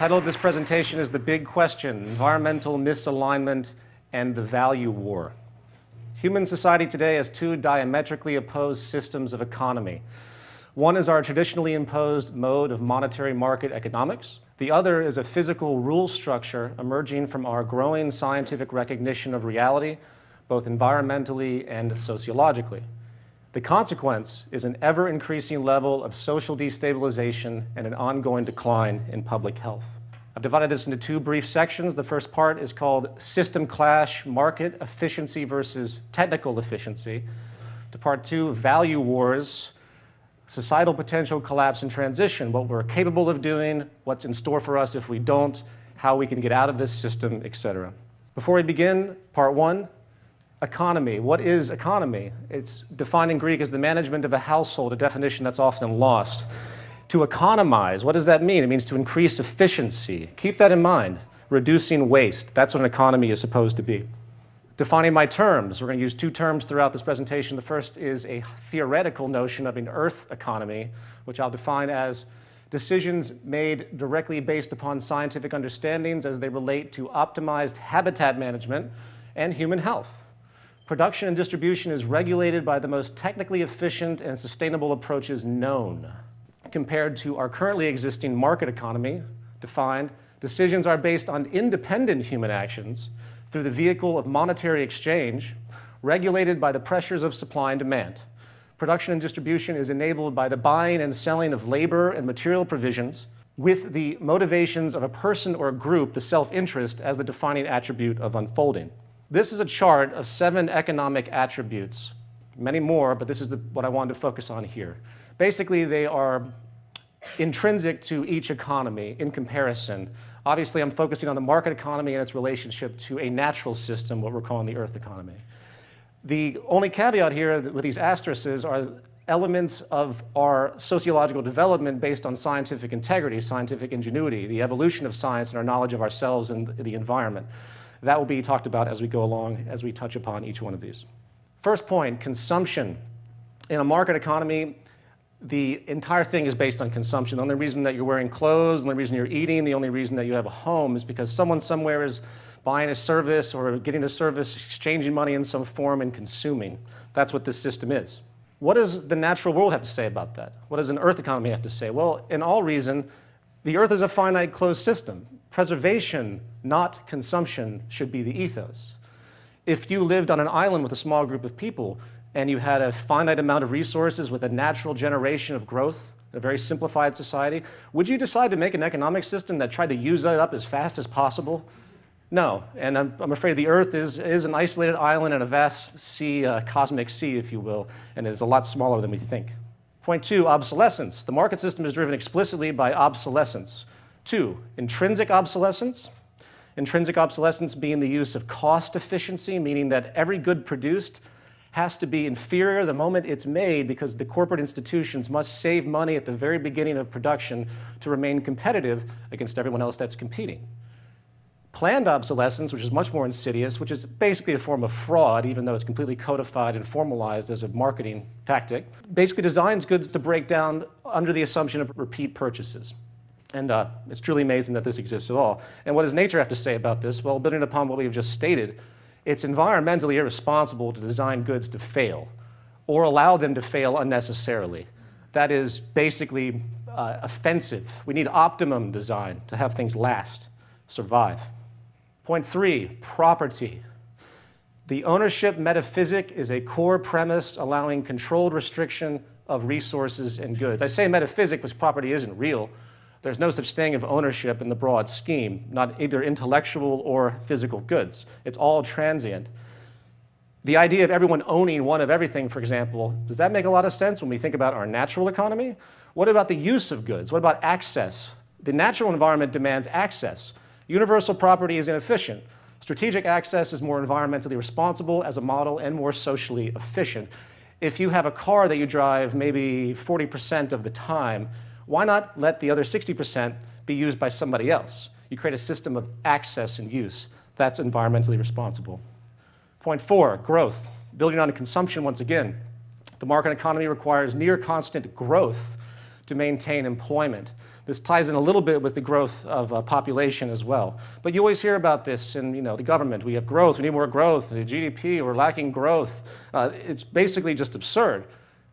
title of this presentation is The Big Question Environmental Misalignment and the Value War. Human society today has two diametrically opposed systems of economy. One is our traditionally imposed mode of monetary market economics. The other is a physical rule structure emerging from our growing scientific recognition of reality, both environmentally and sociologically. The consequence is an ever increasing level of social destabilization and an ongoing decline in public health. I've divided this into two brief sections. The first part is called System Clash Market Efficiency versus Technical Efficiency. To part two, Value Wars Societal Potential Collapse and Transition, what we're capable of doing, what's in store for us if we don't, how we can get out of this system, etc. Before we begin, part one Economy. What is economy? It's defined in Greek as the management of a household, a definition that's often lost. To economize, what does that mean? It means to increase efficiency. Keep that in mind. Reducing waste. That's what an economy is supposed to be. Defining my terms. We're going to use two terms throughout this presentation. The first is a theoretical notion of an earth economy, which I'll define as decisions made directly based upon scientific understandings as they relate to optimized habitat management and human health. Production and distribution is regulated by the most technically efficient and sustainable approaches known. Compared to our currently existing market economy, defined, decisions are based on independent human actions through the vehicle of monetary exchange, regulated by the pressures of supply and demand. Production and distribution is enabled by the buying and selling of labor and material provisions with the motivations of a person or a group, the self interest, as the defining attribute of unfolding. This is a chart of seven economic attributes, many more, but this is the, what I wanted to focus on here. Basically, they are intrinsic to each economy in comparison. Obviously, I'm focusing on the market economy and its relationship to a natural system, what we're calling the earth economy. The only caveat here with these asterisks are elements of our sociological development based on scientific integrity, scientific ingenuity, the evolution of science and our knowledge of ourselves and the environment. That will be talked about as we go along, as we touch upon each one of these. First point, consumption. In a market economy, the entire thing is based on consumption. The only reason that you're wearing clothes, the only reason you're eating, the only reason that you have a home is because someone somewhere is buying a service or getting a service, exchanging money in some form, and consuming. That's what this system is. What does the natural world have to say about that? What does an earth economy have to say? Well, in all reason, the earth is a finite closed system. Preservation, not consumption, should be the ethos. If you lived on an island with a small group of people and you had a finite amount of resources with a natural generation of growth, a very simplified society, would you decide to make an economic system that tried to use that up as fast as possible? No, and I'm, I'm afraid the Earth is, is an isolated island in a vast sea, uh, cosmic sea, if you will, and is a lot smaller than we think. Point two, obsolescence. The market system is driven explicitly by obsolescence. Two, intrinsic obsolescence. Intrinsic obsolescence being the use of cost efficiency, meaning that every good produced has to be inferior the moment it's made because the corporate institutions must save money at the very beginning of production to remain competitive against everyone else that's competing. Planned obsolescence, which is much more insidious, which is basically a form of fraud, even though it's completely codified and formalized as a marketing tactic, basically designs goods to break down under the assumption of repeat purchases. And uh, it's truly amazing that this exists at all. And what does nature have to say about this? Well, building upon what we've just stated, it's environmentally irresponsible to design goods to fail or allow them to fail unnecessarily. That is basically uh, offensive. We need optimum design to have things last, survive. Point three, property. The ownership metaphysic is a core premise allowing controlled restriction of resources and goods. I say metaphysic because property isn't real. There's no such thing of ownership in the broad scheme, not either intellectual or physical goods. It's all transient. The idea of everyone owning one of everything, for example, does that make a lot of sense when we think about our natural economy? What about the use of goods? What about access? The natural environment demands access. Universal property is inefficient. Strategic access is more environmentally responsible as a model and more socially efficient. If you have a car that you drive maybe 40% of the time, why not let the other 60% be used by somebody else? You create a system of access and use. That's environmentally responsible. Point four, growth. Building on consumption once again. The market economy requires near constant growth to maintain employment. This ties in a little bit with the growth of uh, population as well. But you always hear about this in you know, the government. We have growth, we need more growth, the GDP, we're lacking growth. Uh, it's basically just absurd.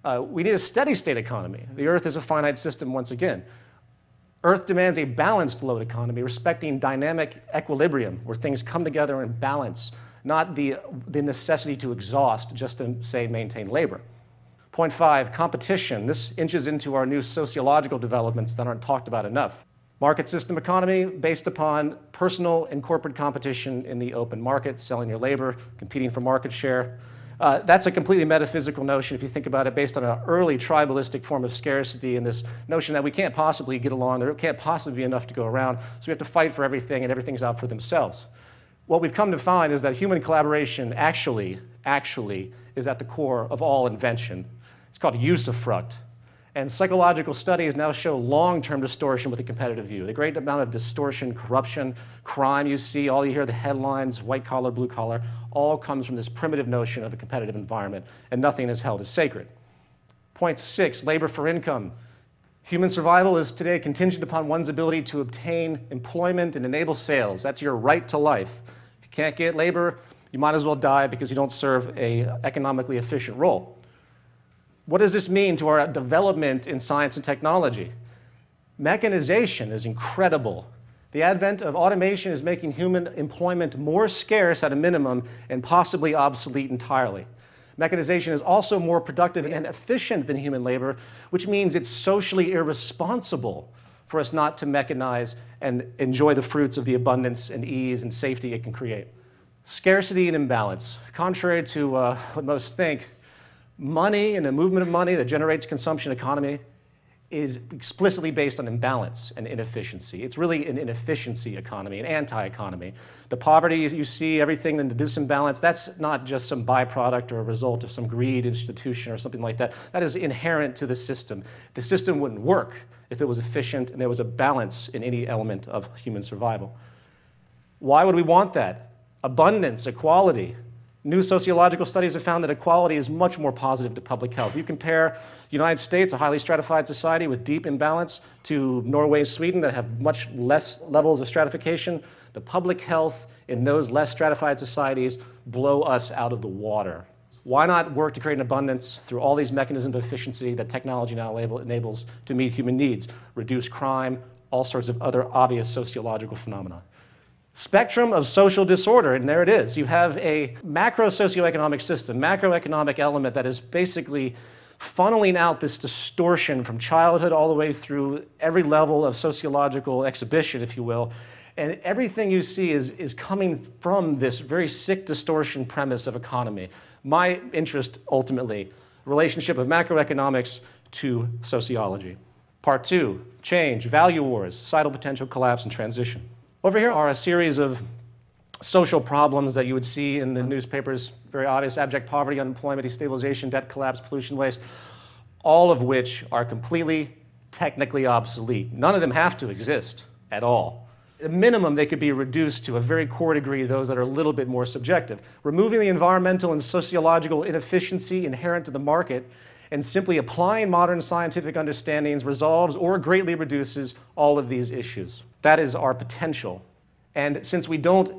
Uh, we need a steady state economy. The Earth is a finite system once again. Earth demands a balanced load economy, respecting dynamic equilibrium, where things come together in balance, not the, the necessity to exhaust just to, say, maintain labor. Point five, competition. This inches into our new sociological developments that aren't talked about enough. Market system economy based upon personal and corporate competition in the open market, selling your labor, competing for market share. Uh, that's a completely metaphysical notion if you think about it based on an early tribalistic form of scarcity and this notion that we can't possibly get along, there can't possibly be enough to go around, so we have to fight for everything and everything's out for themselves. What we've come to find is that human collaboration actually, actually is at the core of all invention it's called usufruct. And psychological studies now show long-term distortion with the competitive view. The great amount of distortion, corruption, crime you see, all you hear, the headlines, white collar, blue collar, all comes from this primitive notion of a competitive environment, and nothing is held as sacred. Point six, labor for income. Human survival is today contingent upon one's ability to obtain employment and enable sales. That's your right to life. If you can't get labor, you might as well die because you don't serve a economically efficient role. What does this mean to our development in science and technology? Mechanization is incredible. The advent of automation is making human employment more scarce at a minimum and possibly obsolete entirely. Mechanization is also more productive and efficient than human labor, which means it's socially irresponsible for us not to mechanize and enjoy the fruits of the abundance and ease and safety it can create. Scarcity and imbalance. Contrary to uh, what most think, money and the movement of money that generates consumption economy is explicitly based on imbalance and inefficiency. It's really an inefficiency economy, an anti-economy. The poverty you see, everything in the disimbalance, that's not just some byproduct or a result of some greed institution or something like that. That is inherent to the system. The system wouldn't work if it was efficient and there was a balance in any element of human survival. Why would we want that? Abundance, equality, New sociological studies have found that equality is much more positive to public health. You compare the United States, a highly stratified society with deep imbalance, to Norway and Sweden that have much less levels of stratification. The public health in those less stratified societies blow us out of the water. Why not work to create an abundance through all these mechanisms of efficiency that technology now enables to meet human needs, reduce crime, all sorts of other obvious sociological phenomena? Spectrum of social disorder, and there it is. You have a macro socioeconomic system, macroeconomic element that is basically funneling out this distortion from childhood all the way through every level of sociological exhibition, if you will. And everything you see is, is coming from this very sick distortion premise of economy. My interest, ultimately, relationship of macroeconomics to sociology. Part two, change, value wars, societal potential collapse and transition. Over here are a series of social problems that you would see in the newspapers, very obvious, abject poverty, unemployment, destabilization, debt collapse, pollution, waste, all of which are completely technically obsolete. None of them have to exist at all. At minimum, they could be reduced to a very core degree, those that are a little bit more subjective. Removing the environmental and sociological inefficiency inherent to the market and simply applying modern scientific understandings resolves or greatly reduces all of these issues. That is our potential. And since we don't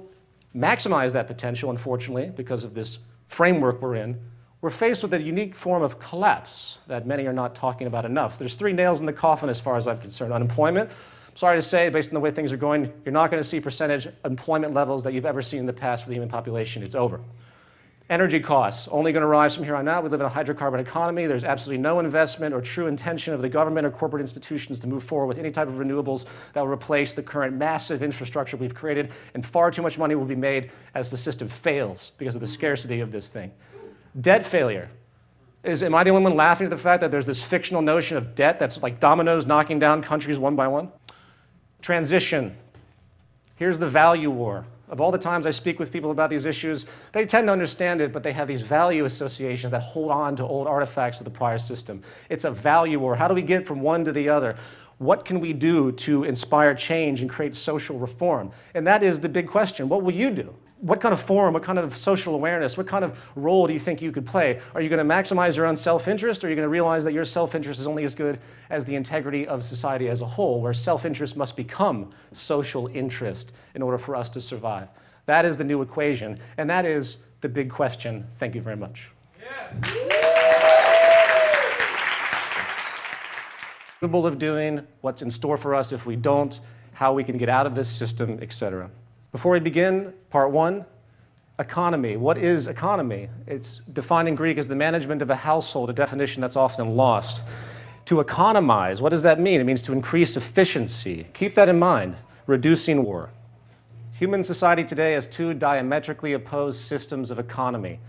maximize that potential, unfortunately, because of this framework we're in, we're faced with a unique form of collapse that many are not talking about enough. There's three nails in the coffin as far as I'm concerned. Unemployment, sorry to say, based on the way things are going, you're not going to see percentage employment levels that you've ever seen in the past for the human population. It's over. Energy costs, only going to rise from here on out. We live in a hydrocarbon economy. There's absolutely no investment or true intention of the government or corporate institutions to move forward with any type of renewables that will replace the current massive infrastructure we've created, and far too much money will be made as the system fails because of the scarcity of this thing. Debt failure. Is, am I the only one laughing at the fact that there's this fictional notion of debt that's like dominoes knocking down countries one by one? Transition. Here's the value war. Of all the times I speak with people about these issues, they tend to understand it, but they have these value associations that hold on to old artifacts of the prior system. It's a value war. How do we get from one to the other? What can we do to inspire change and create social reform? And that is the big question. What will you do? What kind of forum, what kind of social awareness, what kind of role do you think you could play? Are you going to maximize your own self interest, or are you going to realize that your self interest is only as good as the integrity of society as a whole, where self interest must become social interest in order for us to survive? That is the new equation, and that is the big question. Thank you very much. capable of doing, what's in store for us if we don't, how we can get out of this system, etc. Before we begin, part one, economy. What is economy? It's defined in Greek as the management of a household, a definition that's often lost. To economize, what does that mean? It means to increase efficiency. Keep that in mind, reducing war. Human society today has two diametrically opposed systems of economy.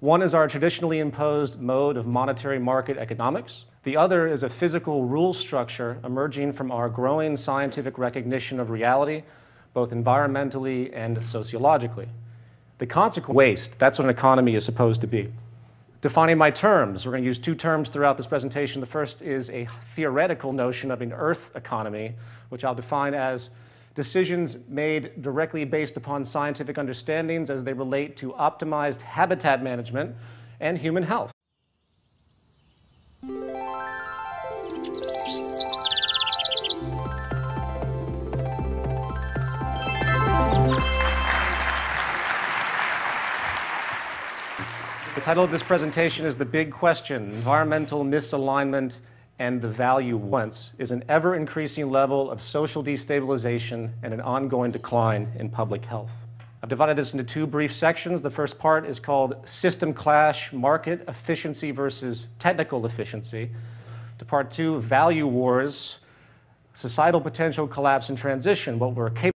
One is our traditionally imposed mode of monetary market economics. The other is a physical rule structure emerging from our growing scientific recognition of reality, both environmentally and sociologically. The consequence waste, that's what an economy is supposed to be. Defining my terms, we're going to use two terms throughout this presentation. The first is a theoretical notion of an earth economy, which I'll define as decisions made directly based upon scientific understandings as they relate to optimized habitat management and human health. Title of this presentation is The Big Question Environmental Misalignment and the value once is an ever increasing level of social destabilization and an ongoing decline in public health. I've divided this into two brief sections. The first part is called System Clash Market Efficiency versus Technical Efficiency. To part two, Value Wars Societal Potential Collapse and Transition, what we're capable